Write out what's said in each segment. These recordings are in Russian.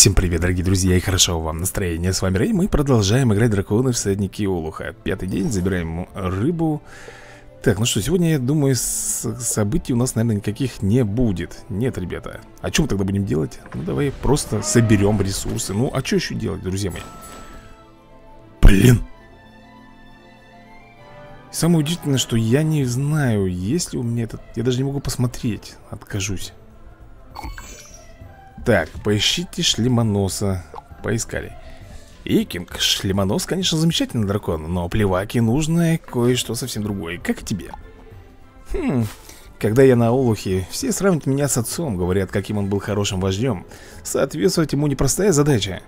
Всем привет, дорогие друзья, и хорошо вам настроение. С вами Рэй, мы продолжаем играть драконы в всадники Олуха. Пятый день, забираем рыбу. Так, ну что, сегодня, я думаю, событий у нас, наверное, никаких не будет. Нет, ребята. А что мы тогда будем делать? Ну, давай просто соберем ресурсы. Ну, а что еще делать, друзья мои? Блин! Самое удивительное, что я не знаю, есть ли у меня этот... Я даже не могу посмотреть. Откажусь. Так, поищите шлемоноса. Поискали. Икинг, шлемонос, конечно, замечательный дракон Но плеваки нужно кое-что совсем другое Как и тебе. Хм, когда я на Олухе Все сравнивают меня с отцом Говорят, каким он был хорошим вождем. Соответствовать ему непростая задача.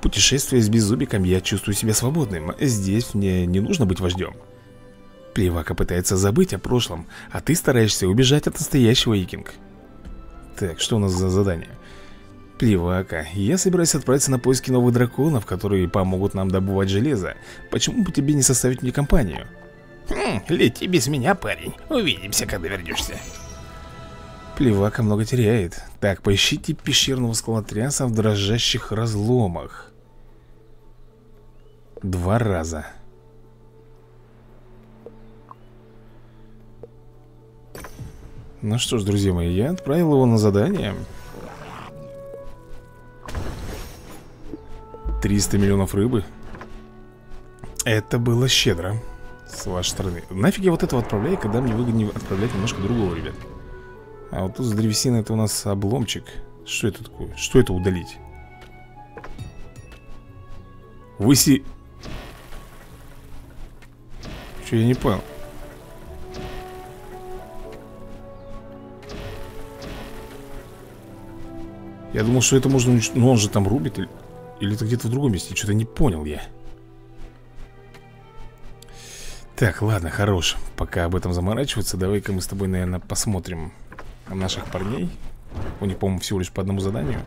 Путешествуя с беззубиком, я чувствую себя свободным. Здесь мне не нужно быть вождем. Плевака пытается забыть о прошлом А ты стараешься убежать от настоящего Икинг Так, что у нас за задание? Плевака, я собираюсь отправиться на поиски новых драконов, которые помогут нам добывать железо. Почему бы тебе не составить мне компанию? Хм, лети без меня, парень. Увидимся, когда вернешься. Плевака много теряет. Так, поищите пещерного скалотряса в дрожащих разломах. Два раза. Ну что ж, друзья мои, я отправил его на задание. 300 миллионов рыбы. Это было щедро С вашей стороны. Нафиг я вот этого отправляю, когда мне выгоднее отправлять немножко другого, ребят? А вот тут с древесиной это у нас обломчик. Что это такое? Что это удалить? Выси... Что, я не понял. Я думал, что это можно... Ну, он же там рубит или... Или это где-то в другом месте? Что-то не понял я. Так, ладно, хорош. Пока об этом заморачиваться, давай-ка мы с тобой, наверное, посмотрим наших парней. У них, по-моему, всего лишь по одному заданию.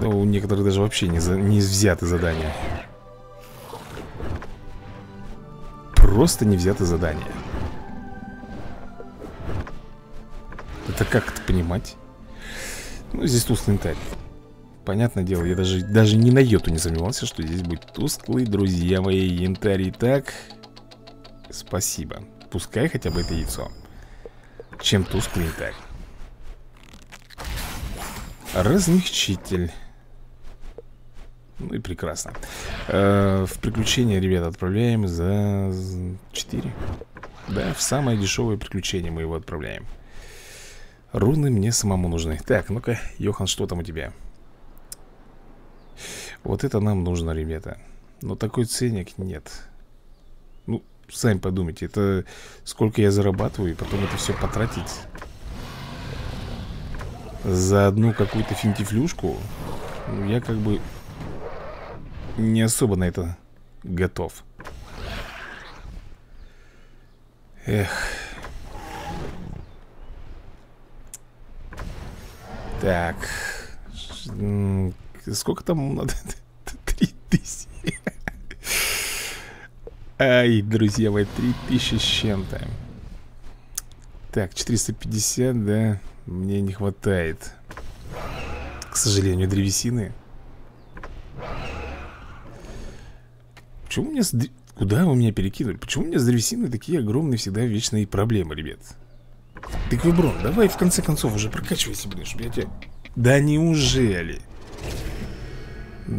Да, у некоторых даже вообще не, за... не взяты задания. Просто не взяты задания. Это как это понимать? Ну, здесь тусклый янтарь. Понятное дело, я даже, даже ни на йоту не сомневался, что здесь будет тусклый, друзья мои, янтарь. Итак, спасибо. Пускай хотя бы это яйцо. Чем тусклый янтарь. Размягчитель. Ну и прекрасно. Э, в приключения, ребята, отправляем за 4. Да, в самое дешевое приключение мы его отправляем. Руны мне самому нужны. Так, ну-ка, Йохан, что там у тебя? Вот это нам нужно, ребята Но такой ценник нет. Ну, сами подумайте Это сколько я зарабатываю И потом это все потратить. За одну какую-то финтифлюшку ну, Я как бы Не особо на это готов. Эх. Так Сколько там надо? Три тысячи. Ай, друзья мои, три тысячи с чем-то. Так, 450, да, мне не хватает. К сожалению, древесины. Почему у меня с... Куда вы меня перекинули? Почему у меня с древесиной такие огромные всегда вечные проблемы, ребят? Тыквиброн, давай в конце концов уже прокачивайся, блин, чтобы я тебя... Да неужели?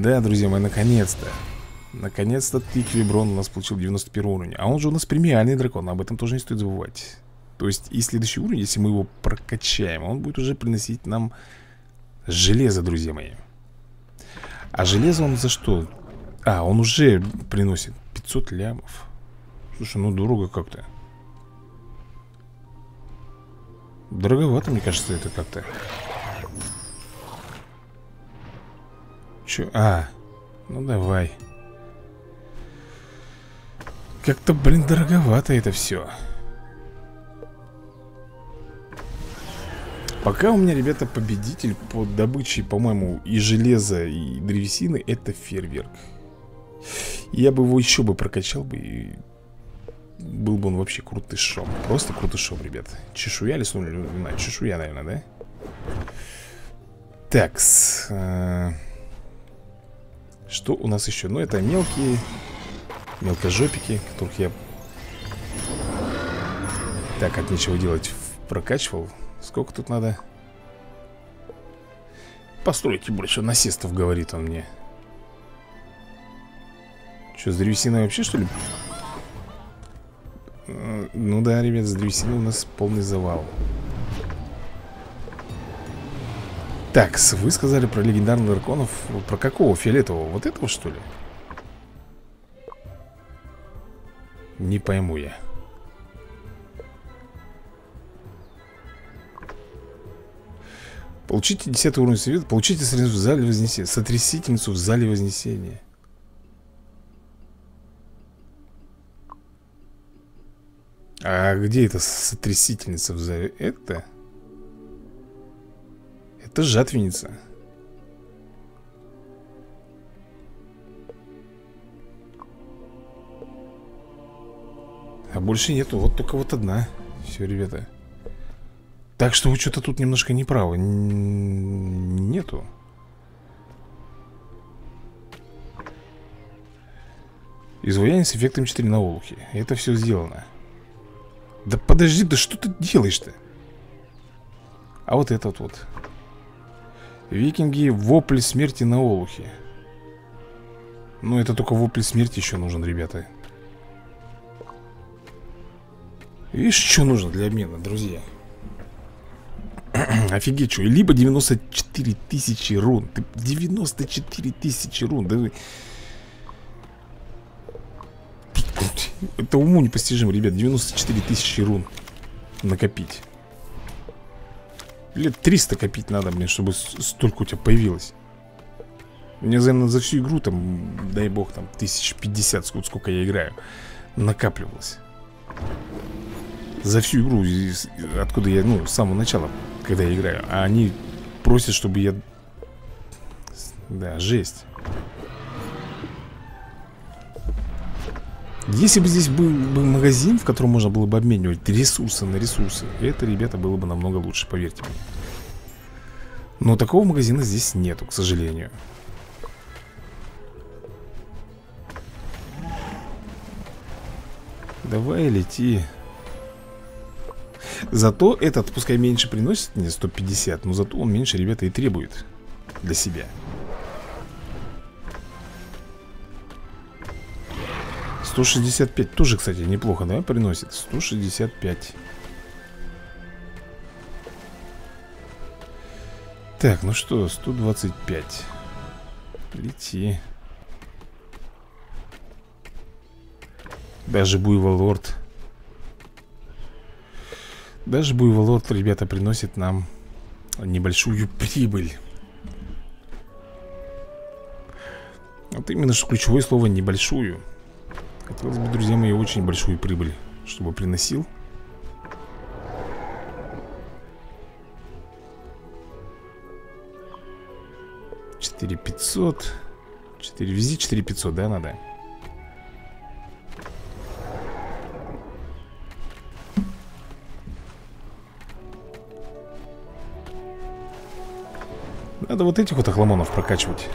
Да, друзья мои, наконец-то. Наконец-то Тиквиброн у нас получил 91 уровень. А он же у нас премиальный дракон, об этом тоже не стоит забывать. То есть и следующий уровень, если мы его прокачаем Он будет уже приносить нам железо, друзья мои. А железо он за что? А, он уже приносит 500 лямов. Слушай, ну дорого как-то. Дороговато, мне кажется, это как-то Че? А, ну давай Как-то, блин, дороговато это все Пока у меня, ребята, победитель по добыче, по-моему, и железа, и древесины Это фейерверк Я бы его еще бы прокачал бы и был бы он вообще крутышом Просто крутышом, ребят Чешуя леснули? Знаю, чешуя, наверное, да? Так, с, э, что у нас еще? Ну, это мелкие, мелкожопики, которых я так от нечего делать прокачивал. Сколько тут надо? Постройте больше насестов, говорит он мне. Что, с древесиной вообще, что ли? Ну да, ребят, с древесиной у нас полный завал. Так, вы сказали про легендарных драконов Про какого фиолетового? Вот этого что ли? Не пойму я Получите 10 уровень света Получите в зале вознесения Сотрясительницу в зале вознесения А где эта сотрясительница в зале? Это? Это жатвенница. А больше нету, вот только вот одна. Все, ребята. Так что вы что-то тут немножко неправы. Нету. Изваяние с эффектом 4 на олухе Это все сделано. Да подожди, да что ты делаешь-то? А вот этот вот Викинги вопль смерти на Олухе. Ну это только вопль смерти еще нужен, ребята. Видишь, что нужно для обмена, друзья? Офигеть, что Либо 94 тысячи рун. 94 тысячи рун Да вы... Это уму непостижимо, ребят 94 тысячи рун Накопить Лет 300 копить надо, мне, чтобы столько у тебя появилось. Мне за, за всю игру там, дай бог, там, 1050, сколько, сколько я играю Накапливалось. За всю игру, откуда я, ну, с самого начала, когда я играю А они просят, чтобы я... Да, жесть Если бы здесь был бы магазин, в котором можно было бы обменивать ресурсы на ресурсы Это, ребята, было бы намного лучше, поверьте мне. Но такого магазина здесь нету, к сожалению. Давай лети. Зато этот, пускай меньше приносит мне 150 Но зато он меньше, ребята, и требует Для себя 165 тоже, кстати, неплохо, да, приносит? 165 Так, ну что, 125 Лети Даже буйволорд Даже буйволорд, ребята, приносит нам Небольшую прибыль. Вот именно что ключевое слово «небольшую» Хотелось бы, друзья мои, очень большую прибыль Чтобы приносил. Четыре пятьсот. Четыре, вези четыре пятьсот, да, надо? Надо вот этих вот охламонов прокачивать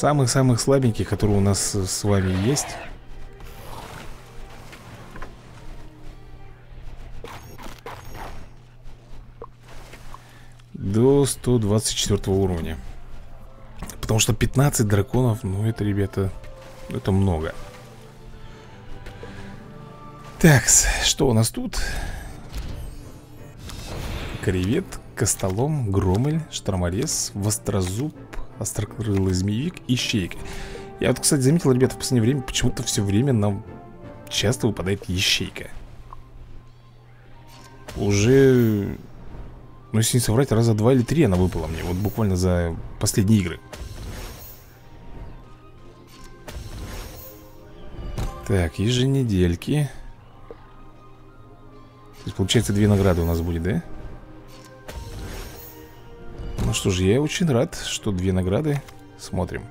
Самых-самых слабеньких, которые у нас с вами есть. До 124 уровня. Потому что 15 драконов, ну это, ребята, это много. Так, что у нас тут? Кревет, Костолом, Громель, Шторморез, Вострозуб, Острокрылый змеевик и щейка. Я вот, кстати, заметил, ребята, в последнее время Почему-то все время нам часто выпадает ящейка. Уже... Ну, если не соврать, раза два или три она выпала мне Вот буквально за последние игры. Так, еженедельки. Получается, две награды у нас будет, да? Ну что же, я очень рад, что две награды Смотрим.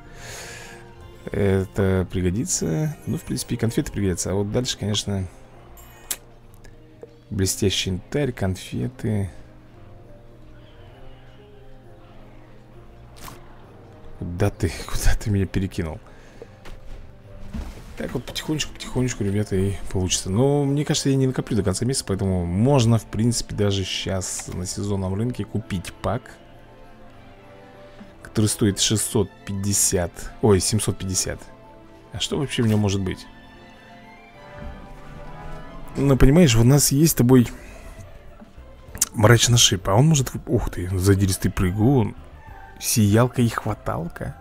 Это пригодится. Ну, в принципе, и конфеты пригодятся. А вот дальше, конечно Блестящий янтарь, конфеты. Куда ты, куда ты меня перекинул? Так вот потихонечку, потихонечку, ребята, и получится. Но мне кажется, я не накоплю до конца месяца Поэтому можно, в принципе, даже сейчас на сезонном рынке купить пак Который стоит 650 Ой, 750 А что вообще в нем может быть? Ну, понимаешь, у нас есть с тобой Мрачный шип А он может... Ух ты, задиристый прыгун Сиялка и хваталка.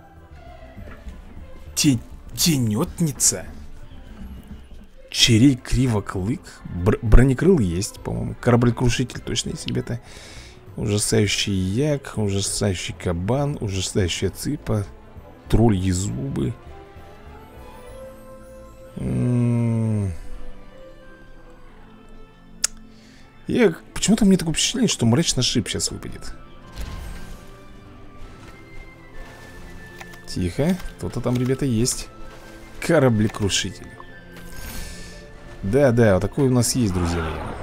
Тень Тенетница Черей кривоклык Бр Бронекрыл есть, по-моему. Кораблекрушитель точно есть, ребята Ужасающий як Ужасающий кабан Ужасающая цыпа Тролльи зубы. Я... Почему-то мне такое впечатление, что мрачный шип сейчас выпадет. Тихо, кто-то там, ребята, есть. Кораблекрушитель. Да-да, вот такой у нас есть, друзья мои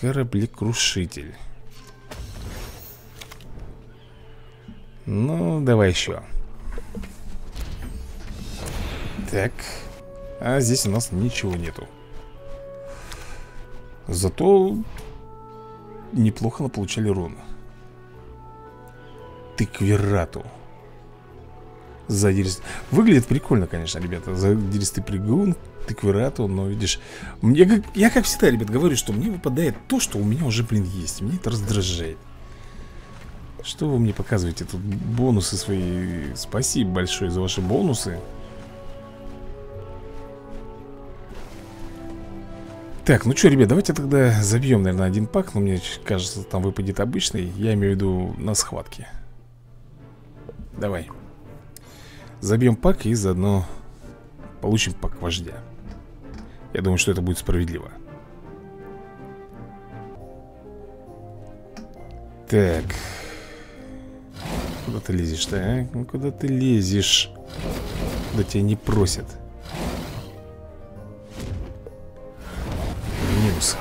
Кораблекрушитель. Ну, давай еще Так. А здесь у нас ничего нету. Зато неплохо получали рун Тыкверату Задирист... Выглядит прикольно, конечно, ребята. Задиристый прыгун, тыкверату Но видишь, мне как... я как всегда, ребят, говорю, что мне выпадает то, что у меня уже, блин, есть. Мне это раздражает. Что вы мне показываете тут бонусы свои? Спасибо большое за ваши бонусы. Так, ну что, ребят, давайте тогда забьем, наверное, один пак Но мне кажется, там выпадет обычный. Я имею в виду на схватке. Давай. Забьем пак и заодно Получим пак вождя Я думаю, что это будет справедливо. Так. Куда ты лезешь-то, а? Ну, куда ты лезешь? Да тебя не просят. Минус.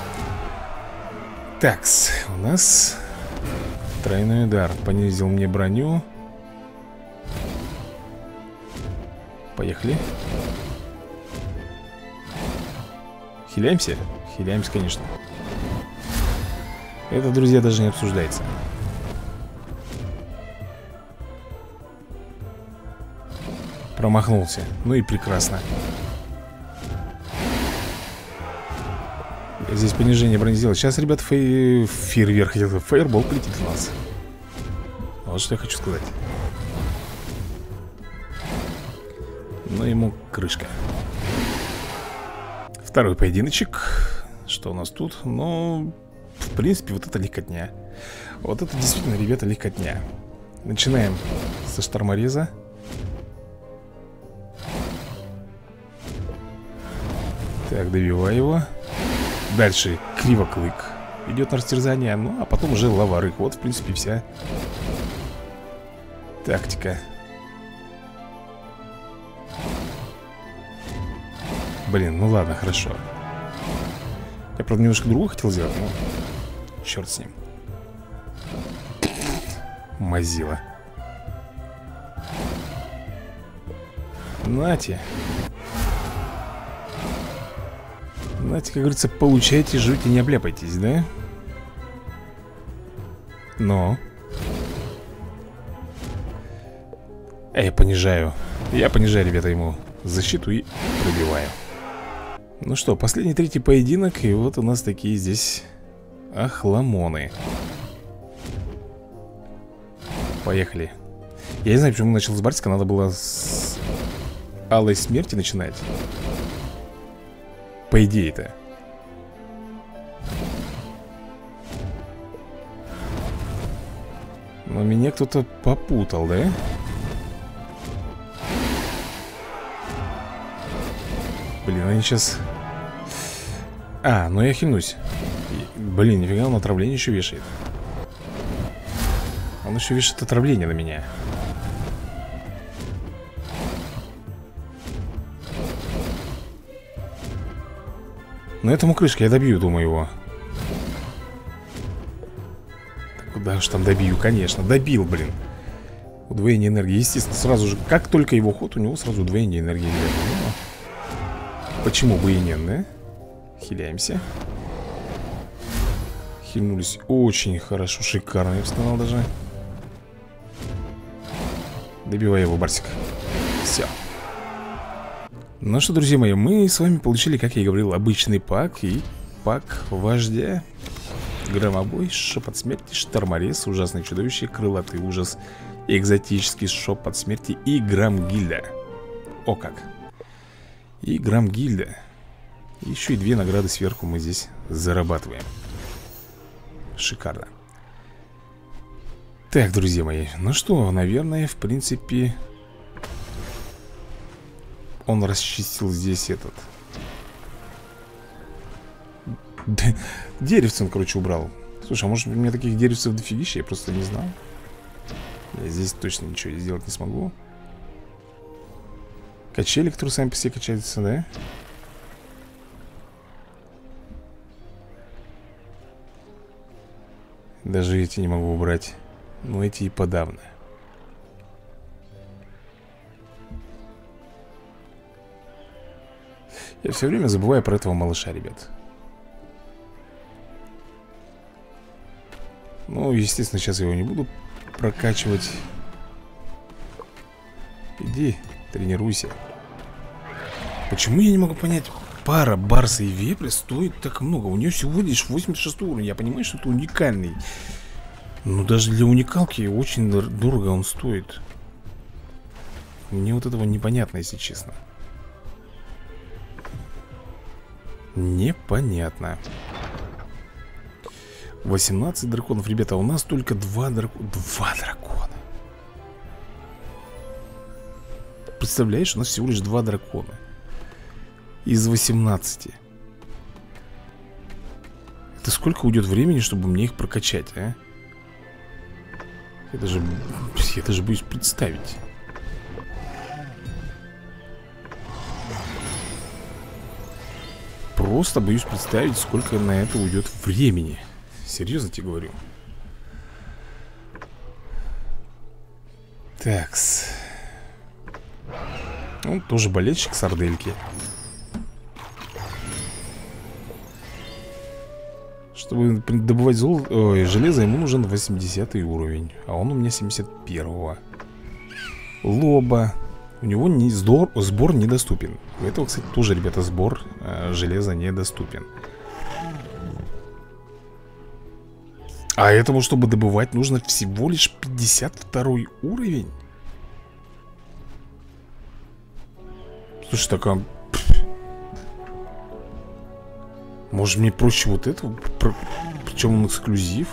Такс, у нас Тройной удар. Понизил мне броню. Поехали Хиляемся? Хиляемся, конечно Это, друзья, даже не обсуждается Промахнулся Ну и прекрасно Здесь понижение брони сделать. Сейчас, ребят, фей... фейерверк. Фейербол полетит у нас. Вот что я хочу сказать. Ну, ему крышка. Второй поединочек. Что у нас тут? Ну, в принципе, вот это легкотня. Вот это действительно, ребята, легкотня. Начинаем со штормореза. Так, добивай его. Дальше кривоклык Идет на растерзание, ну а потом уже лаварык Вот, в принципе, вся тактика Блин, ну ладно, хорошо. Я, правда, немножко другого хотел сделать, но Черт с ним. Мазила. Нате. Знаете, как говорится, получайте, жуйте, не обляпайтесь, да? Но. Я понижаю. Я понижаю, ребята, ему защиту и пробиваю Ну что, последний третий поединок И вот у нас такие здесь Охламоны. Поехали. Я не знаю, почему начал с Бартика Надо было с Алой Смерти начинать. По идее-то. Но меня кто-то попутал, да? Блин, они сейчас... А, ну я хинусь. Блин, нифига, он отравление еще вешает. Он еще вешает отравление на меня. Но этому крышке я добью, думаю, его. Так куда же там добью, конечно. Добил, блин. Удвоение энергии, естественно, сразу же, как только его ход, у него сразу удвоение энергии. Почему бы и нет, да? Хиляемся. Хильнулись очень хорошо, шикарно, я бы даже. Добивай его, Барсик. Все Ну что, друзья мои, мы с вами получили, как я и говорил, обычный пак И пак вождя. Громобой, шепот смерти, шторморез, ужасное чудовище, крылатый ужас Экзотический шепот смерти и грамгильда. О как. И грамгильда Еще и две награды сверху мы здесь зарабатываем. Шикарно. Так, друзья мои Ну что, наверное, в принципе Он расчистил здесь этот. Деревце он, короче, убрал. Слушай, а может у меня таких деревцев дофигища Я просто не знал. Я здесь точно ничего сделать не смогу. Качели, которые сами по себе качаются, да? Даже эти не могу убрать. Ну эти и подавно. Я все время забываю про этого малыша, ребят. Ну, естественно, сейчас я его не буду прокачивать. Иди, тренируйся. Почему я не могу понять Пара Барса и Вепря стоит так много. У нее всего лишь 86 уровень. Я понимаю, что это уникальный. Но даже для уникалки очень дорого он стоит. Мне вот этого непонятно, если честно. Непонятно. 18 драконов. Ребята, у нас только два дракона Два дракона. Представляешь, у нас всего лишь два дракона Из 18 Это сколько уйдет времени, чтобы мне их прокачать, а? Я даже, я даже боюсь представить. Просто боюсь представить, сколько на это уйдет времени. Серьезно тебе говорю. Такс. Он тоже болельщик сардельки Чтобы добывать зол... Ой, железо, ему нужен 80 уровень А он у меня 71 -го. Лоба У него не сбор, сбор недоступен У этого, кстати, тоже, ребята, сбор э, железа недоступен А этому, чтобы добывать, нужно всего лишь 52 уровень? Слушай, так а... Может мне проще вот это? Причем он эксклюзив?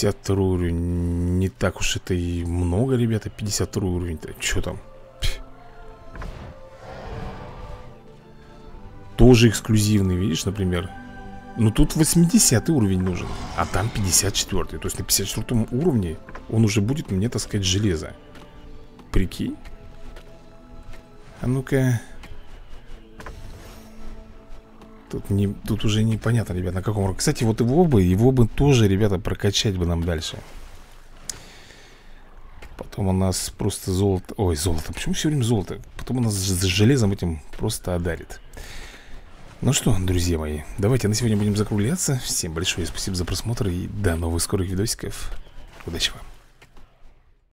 52 уровень Не так уж это и много, ребята 52 уровень-то, что там? Тоже эксклюзивный, видишь, например Ну тут 80 уровень нужен А там 54 То есть на 54 уровне Он уже будет мне таскать железо. Прикинь. А ну-ка. Тут, не, тут уже непонятно, ребят, на каком уровне. Кстати, вот его бы, его бы тоже, ребята, прокачать бы нам дальше. Потом у нас просто золото. Ой, золото, почему все время золото? Потом у нас с железом этим просто одарит Ну что, друзья мои, давайте на сегодня будем закругляться. Всем большое спасибо за просмотр и до новых скорых видосиков. Удачи вам